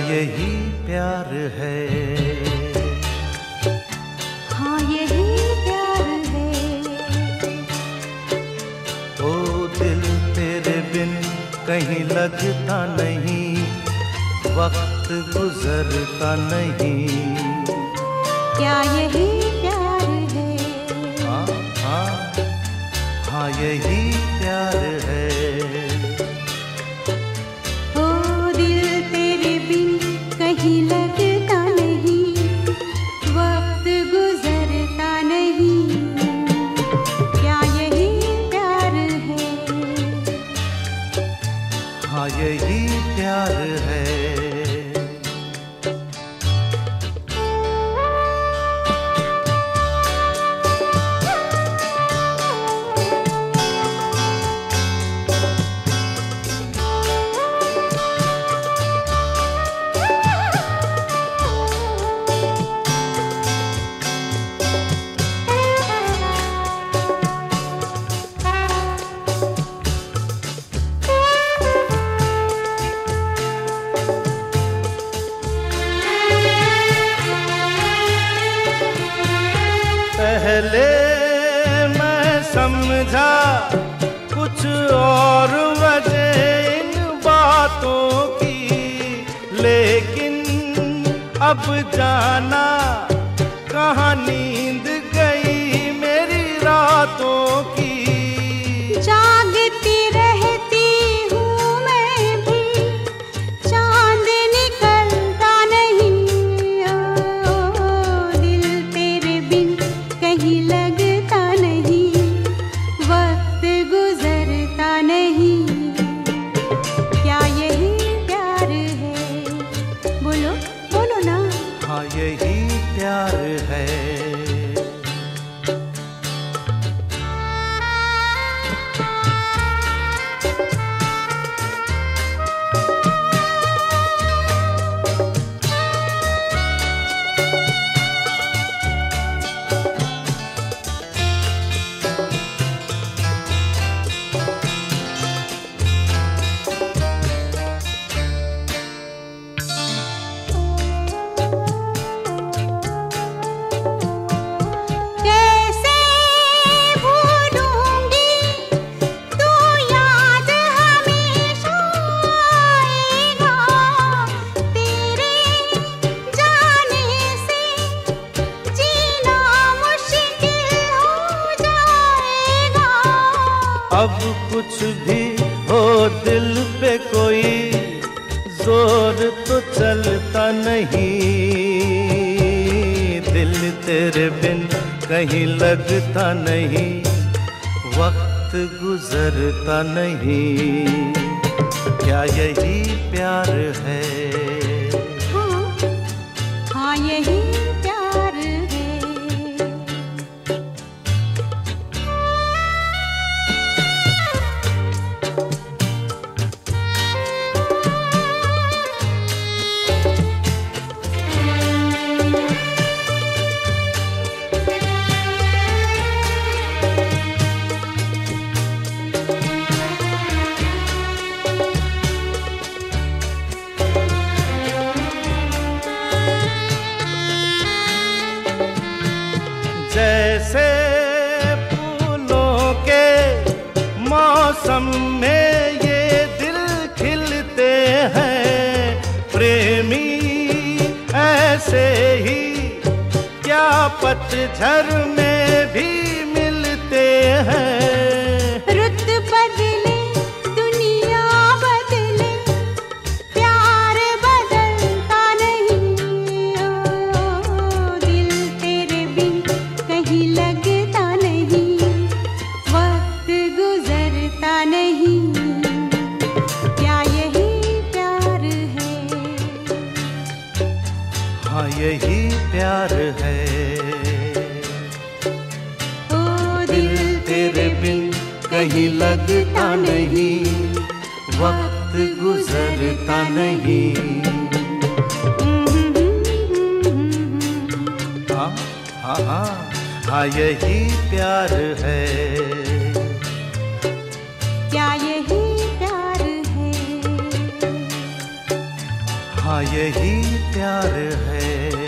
यही प्यार है। हाँ यही प्यार है। ओ दिल तेरे बिन कहीं लगता नहीं वक्त गुजरता नहीं। क्या यही प्यार है? हाँ हाँ हाँ यही प्यार है। यही प्यार है। पहले मैं समझा कुछ और वजह इन बातों की। लेकिन अब जाना कहाँ कुछ भी हो दिल पे कोई ज़ोर तो चलता नहीं। दिल तेरे बिन कहीं लगता नहीं, वक्त गुजरता नहीं। क्या यही प्यार है? मौसम में ये दिल खिलते हैं। प्रेमी, ऐसे ही क्या पतझर में भी मिलते हैं। प्यार है। ओ दिल तेरे बिन कहीं लगता नहीं। वक्त गुजरता नहीं। हाँ हाँ हाँ हाँ यही प्यार है। क्या यही प्यार है हाँ? हाँ यही प्यार है।